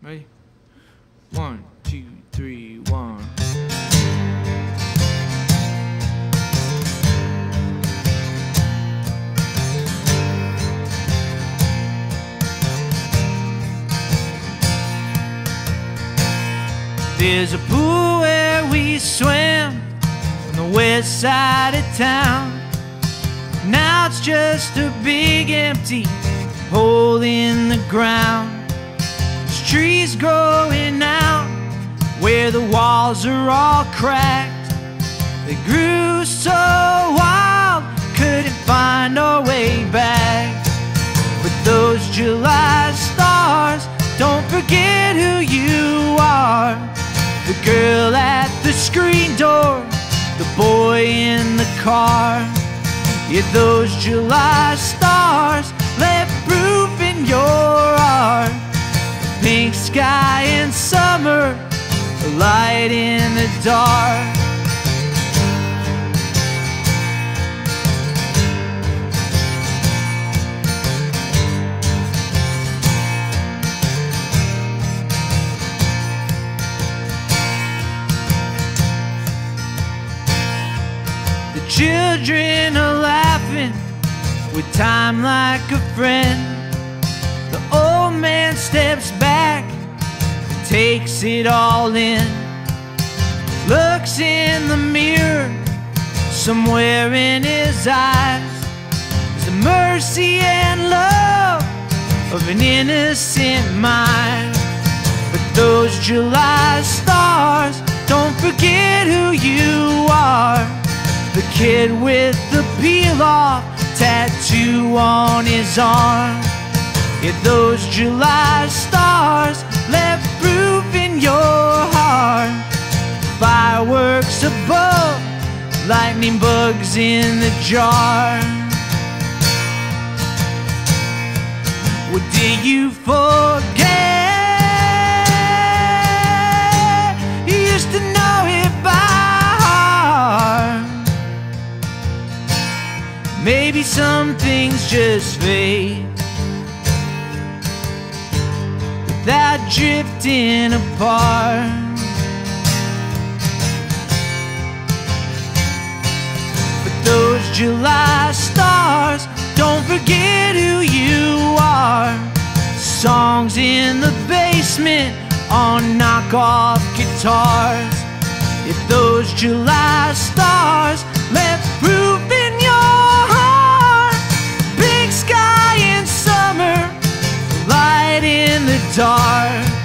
Ready? One, two, three, one. There's a pool where we swim on the west side of town. Now it's just a big empty hole in the ground. Trees growing out where the walls are all cracked. They grew so wild, couldn't find our way back. But those July stars, don't forget who you are. The girl at the screen door, the boy in the car. Yeah, those July stars light in the dark. The children are laughing with time like a friend. The old man steps back, takes it all in, looks in the mirror. Somewhere in his eyes is the mercy and love of an innocent mind. But those July stars, don't forget who you are. The kid with the peel off tattoo on his arm. Yeah, those July stars lightning bugs in the jar. What did you forget? You used to know it by heart. Maybe some things just fade without drifting apart. July stars, don't forget who you are. Songs in the basement on knockoff guitars. If those July stars left proof in your heart, big sky in summer, light in the dark.